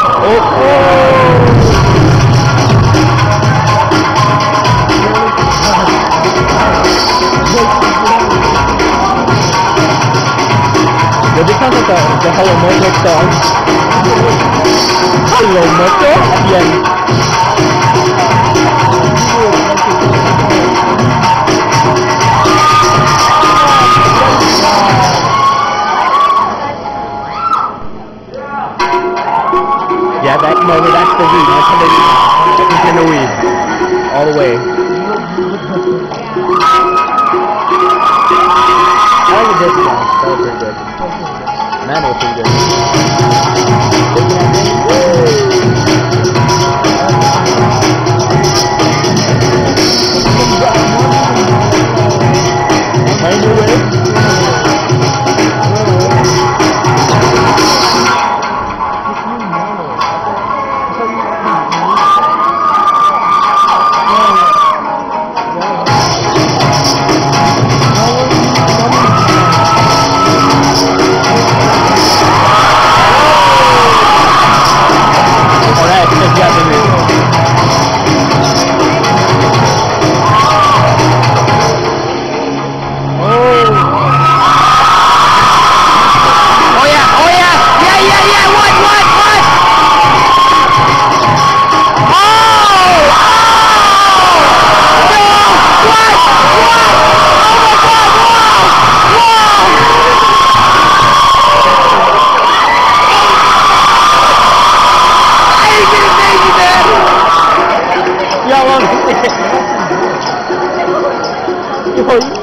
Oh, oh. Jadi kan kata kata kalau mau motor, kalau motor, ya. Yeah, that no, that's the weed. That's the Wii. That's Nintendo Wii. All the way. I like the disc one. That was pretty good. Man, that was pretty good. 不好意思